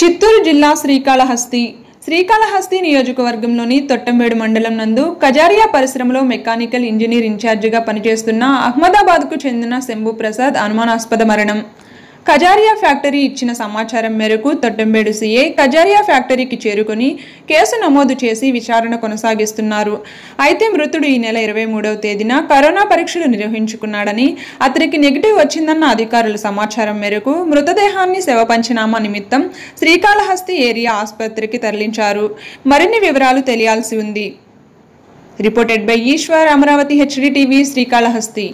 చిత్తూరు జిల్లా శ్రీకాళహస్తి. శ్రీకాళహస్తి నియోజకవర్గంలోని తొట్టంబేడు మండలం నందు కజారియా పరిశ్రమలో మెకానికల్ ఇంజనీర్ ఇన్ఛార్జిగా పనిచేస్తున్న అహ్మదాబాద్కు చెందిన శంభు ప్రసాద్ అనుమానాస్పద మరణం. కజారియా ఫ్యాక్టరీ ఇచ్చిన సమాచారం మేరకు తొట్టంబేడు సీఏ కజారియా ఫ్యాక్టరీకి చేరుకుని కేసు నమోదు చేసి విచారణ కొనసాగిస్తున్నారు. అయితే మృతుడు ఈ నెల ఇరవై మూడవ తేదీన కరోనా పరీక్షలు నిర్వహించుకున్నాడని అతనికి నెగిటివ్ వచ్చిందన్న అధికారుల సమాచారం మేరకు మృతదేహాన్ని శవ పంచనామా నిమిత్తం శ్రీకాళహస్తి ఏరియా ఆసుపత్రికి తరలించారు. మరిన్ని వివరాలు తెలియాల్సి ఉంది. Reported by Eshwar Amaravati HD TV Srikalahasti.